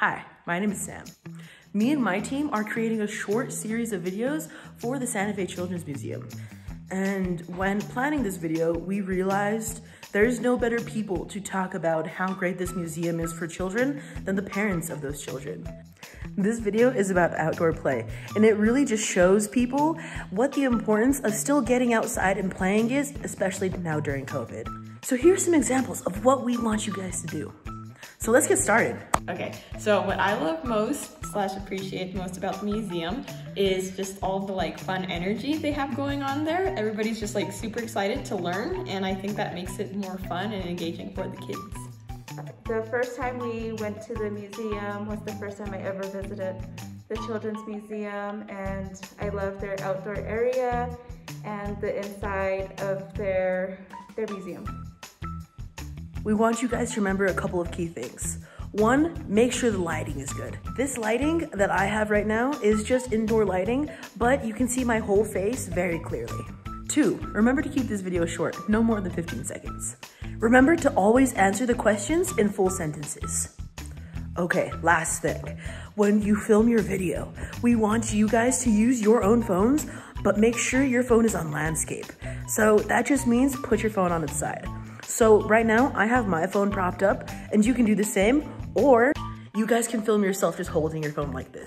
Hi, my name is Sam. Me and my team are creating a short series of videos for the Santa Fe Children's Museum. And when planning this video, we realized there's no better people to talk about how great this museum is for children than the parents of those children. This video is about outdoor play, and it really just shows people what the importance of still getting outside and playing is, especially now during COVID. So here's some examples of what we want you guys to do. So let's get started. Okay, so what I love most slash appreciate most about the museum is just all the like fun energy they have going on there. Everybody's just like super excited to learn and I think that makes it more fun and engaging for the kids. The first time we went to the museum was the first time I ever visited the Children's Museum and I love their outdoor area and the inside of their, their museum. We want you guys to remember a couple of key things. One, make sure the lighting is good. This lighting that I have right now is just indoor lighting, but you can see my whole face very clearly. Two, remember to keep this video short, no more than 15 seconds. Remember to always answer the questions in full sentences. Okay, last thing. When you film your video, we want you guys to use your own phones, but make sure your phone is on landscape. So that just means put your phone on its side. So right now I have my phone propped up and you can do the same or you guys can film yourself just holding your phone like this.